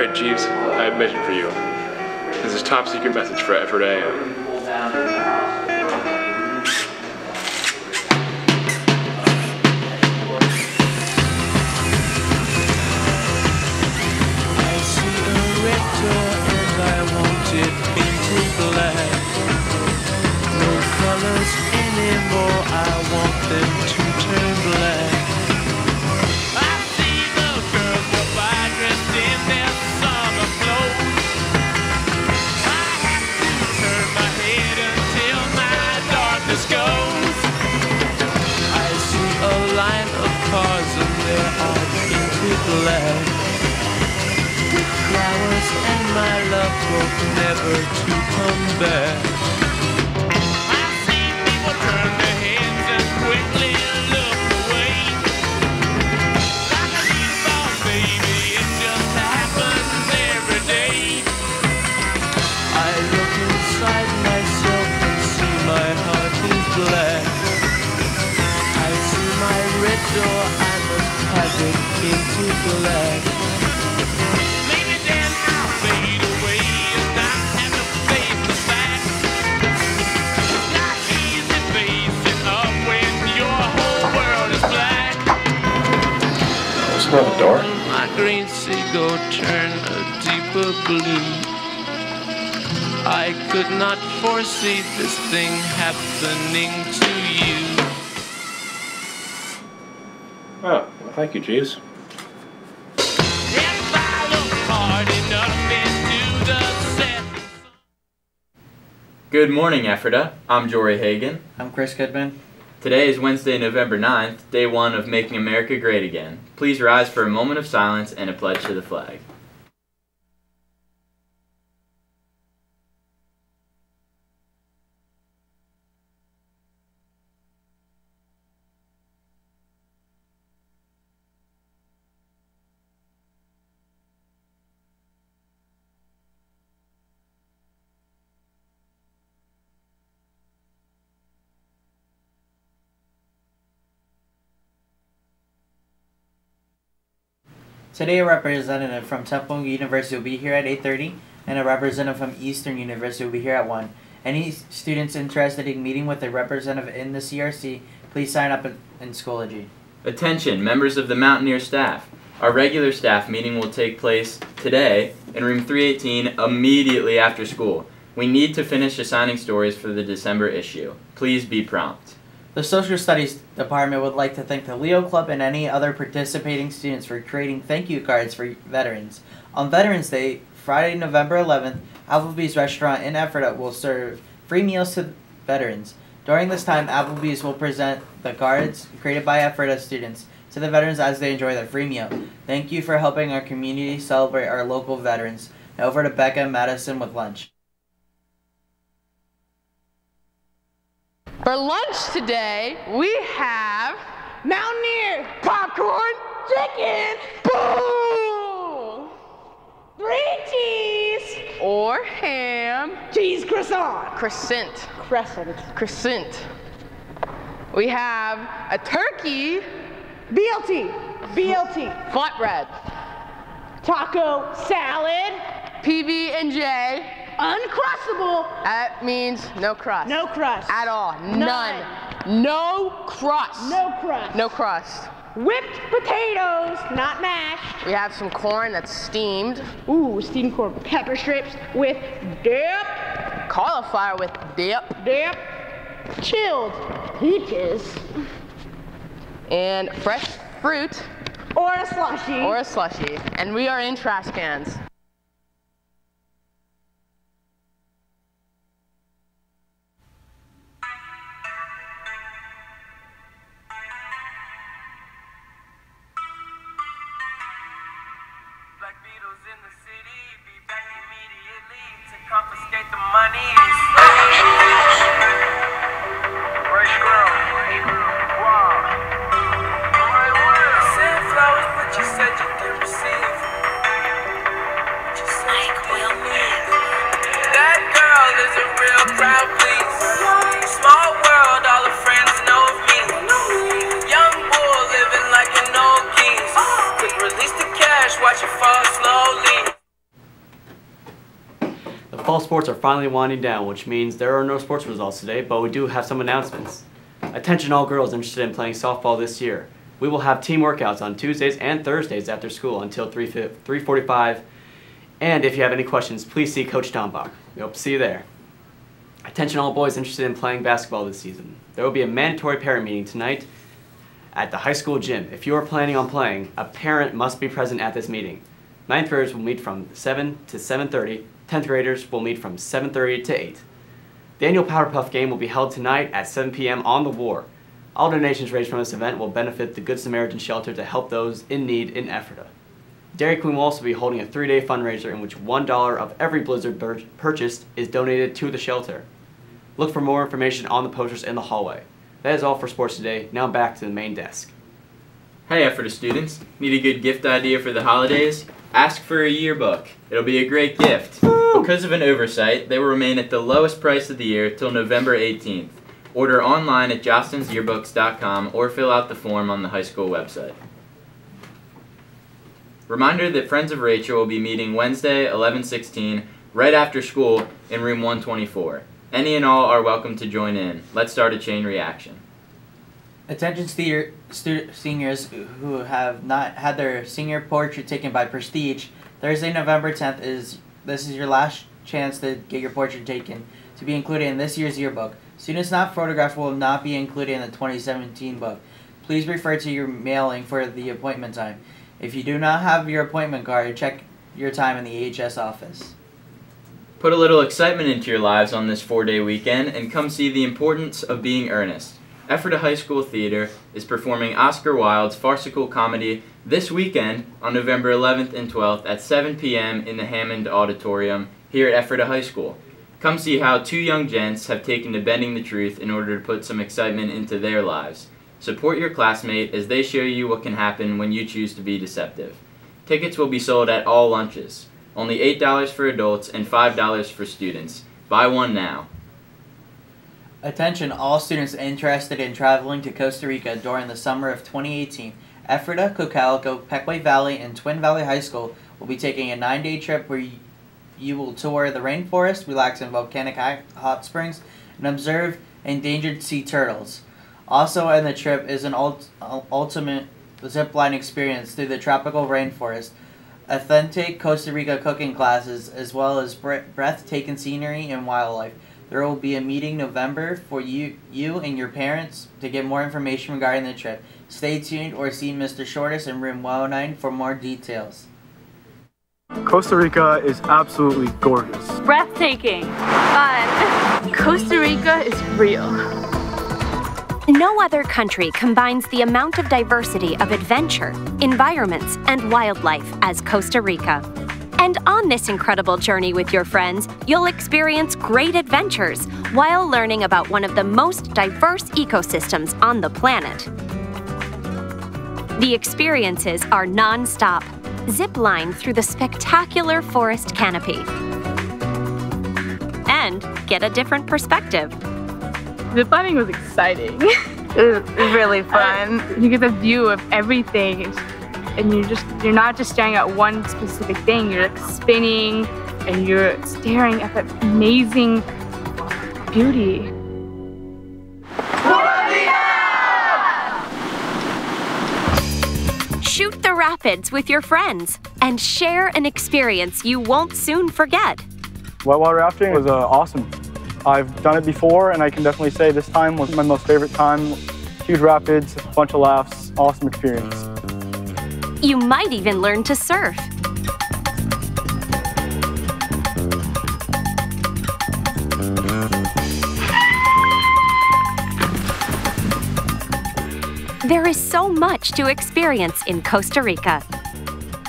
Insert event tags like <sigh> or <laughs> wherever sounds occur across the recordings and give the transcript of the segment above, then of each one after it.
Alright, Jeeves, I have a mission for you. This is top secret message for Ephrata AM. Painted black. Hope never to come back. I see people turn their heads and quickly look away. Like baby, it just happens every day. I look inside myself and see my heart is black. I see my red door, I must have it into black. What's about the door? My green seagull turn a deeper blue. I could not foresee this thing happening to you. Oh, well, thank you, Jeeves. If I look hard enough into the set. Good morning, Ephrata. I'm Jory Hagan. I'm Chris Goodman. Today is Wednesday, November 9th, day one of Making America Great Again. Please rise for a moment of silence and a pledge to the flag. Today, a representative from Temple University will be here at 8:30, and a representative from Eastern University will be here at 1. Any students interested in meeting with a representative in the CRC, please sign up in, in Schoology. Attention, members of the Mountaineer staff. Our regular staff meeting will take place today in room 318 immediately after school. We need to finish assigning stories for the December issue. Please be prompt. The Social Studies Department would like to thank the Leo Club and any other participating students for creating thank you cards for veterans. On Veterans Day, Friday, November 11th, Applebee's restaurant in Ephrata will serve free meals to veterans. During this time, Applebee's will present the cards created by Ephrata students to the veterans as they enjoy their free meal. Thank you for helping our community celebrate our local veterans. Now over to Becca and Madison with lunch. For lunch today, we have Mountaineer popcorn chicken. Boom! Three cheese. Or ham. Cheese croissant. Crescent. Crescent. Crescent. We have a turkey. BLT. BLT. Flatbread. Taco salad. PB and J. Uncrustable. That means no crust. No crust. At all. None. No crust. No crust. No crust. Whipped potatoes, not mashed. We have some corn that's steamed. Ooh, steamed corn pepper strips with dip, Cauliflower with dip. dip, chilled peaches, And fresh fruit or a slushy. or a slushy. And we are in trash cans. Sports are finally winding down, which means there are no sports results today, but we do have some announcements. Attention all girls interested in playing softball this year. We will have team workouts on Tuesdays and Thursdays after school until 3, 3.45. And if you have any questions, please see Coach Dombach. We hope to see you there. Attention all boys interested in playing basketball this season. There will be a mandatory parent meeting tonight at the high school gym. If you are planning on playing, a parent must be present at this meeting. Ninth graders will meet from 7 to 7.30. 10th graders will meet from 7.30 to 8. The annual Powder Puff game will be held tonight at 7 p.m. on the War. All donations raised from this event will benefit the Good Samaritan Shelter to help those in need in Ephrata. Dairy Queen will also be holding a three-day fundraiser in which $1 of every Blizzard pur purchased is donated to the shelter. Look for more information on the posters in the hallway. That is all for sports today. Now back to the main desk. Hey Ephrata students, need a good gift idea for the holidays? Ask for a yearbook. It'll be a great gift. Because of an oversight, they will remain at the lowest price of the year till November 18th. Order online at jostensyearbooks.com or fill out the form on the high school website. Reminder that Friends of Rachel will be meeting Wednesday, 1116, right after school in room 124. Any and all are welcome to join in. Let's start a chain reaction. Attention stu- stu- seniors who have not had their senior portrait taken by Prestige, Thursday, November 10th is this is your last chance to get your portrait taken to be included in this year's yearbook. Students not photographed will not be included in the 2017 book. Please refer to your mailing for the appointment time. If you do not have your appointment card, check your time in the AHS office. Put a little excitement into your lives on this four-day weekend and come see the importance of being earnest. Ephrata High School Theater is performing Oscar Wilde's farcical comedy this weekend on November 11th and 12th at 7 p.m. in the Hammond Auditorium here at Ephrata High School. Come see how two young gents have taken to bending the truth in order to put some excitement into their lives. Support your classmate as they show you what can happen when you choose to be deceptive. Tickets will be sold at all lunches. Only $8 for adults and $5 for students. Buy one now. Attention all students interested in traveling to Costa Rica during the summer of 2018. Ephrata, Cocalico, Pequea Valley, and Twin Valley High School will be taking a nine-day trip where you, you will tour the rainforest, relax in volcanic hot springs, and observe endangered sea turtles. Also on the trip is an ult- ultimate zipline experience through the tropical rainforest, authentic Costa Rica cooking classes, as well as bre- breathtaking scenery and wildlife. There will be a meeting November for you, you and your parents to get more information regarding the trip. Stay tuned or see Mr. Shortest in room 109 for more details. Costa Rica is absolutely gorgeous. Breathtaking. Fun. Costa Rica is real. No other country combines the amount of diversity of adventure, environments, and wildlife as Costa Rica. And on this incredible journey with your friends, you'll experience great adventures while learning about one of the most diverse ecosystems on the planet. The experiences are non-stop. Zip line through the spectacular forest canopy. And get a different perspective. The Ziplining was exciting. <laughs> it was really fun. Uh, you get the view of everything and you're just you're not just staring at one specific thing you're like spinning and you're staring at that amazing beauty Shoot the rapids with your friends and share an experience you won't soon forget. Whitewater rafting was uh, awesome. I've done it before and I can definitely say this time was my most favorite time. Huge rapids, a bunch of laughs, awesome experience. You might even learn to surf. There is so much to experience in Costa Rica.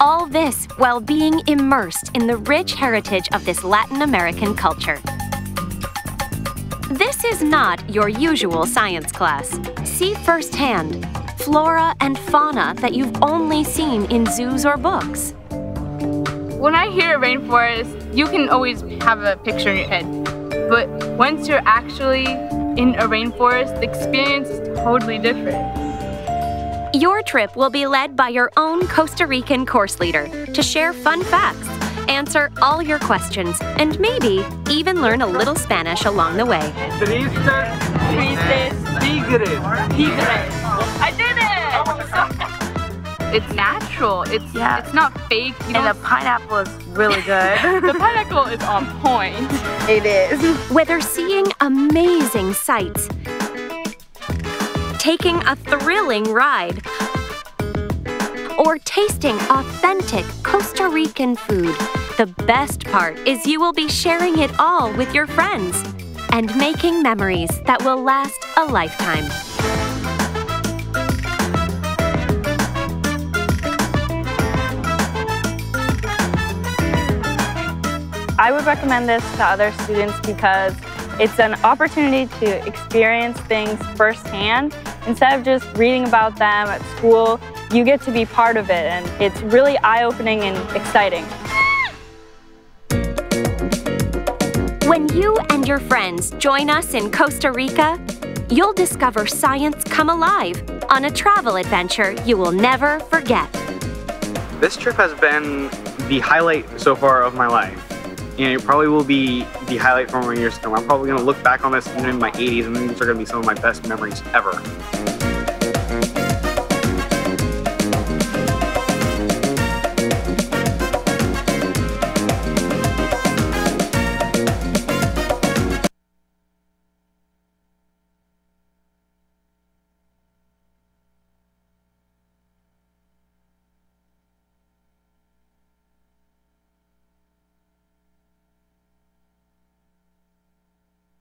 All this while being immersed in the rich heritage of this Latin American culture. This is not your usual science class. See firsthand flora and fauna that you've only seen in zoos or books. When I hear rainforest, you can always have a picture in your head. But once you're actually in a rainforest, the experience is totally different. Your trip will be led by your own Costa Rican course leader to share fun facts answer all your questions and maybe even learn a little Spanish along the way. Tristes, tigres. Tigres. I did it! It's natural. It's Yeah. it's not fake. You And the pineapple is really good. <laughs> the pineapple is on point. it is. Whether seeing amazing sights, taking a thrilling ride, or tasting authentic Costa Rican food, the best part is you will be sharing it all with your friends and making memories that will last a lifetime. I would recommend this to other students because it's an opportunity to experience things firsthand. Instead of just reading about them at school, you get to be part of it, and it's really eye opening and exciting. When you and your friends join us in Costa Rica, you'll discover science come alive on a travel adventure you will never forget. This trip has been the highlight so far of my life. And it probably will be the highlight for more years to come. I'm probably going to look back on this in my 80s, and these are going to be some of my best memories ever.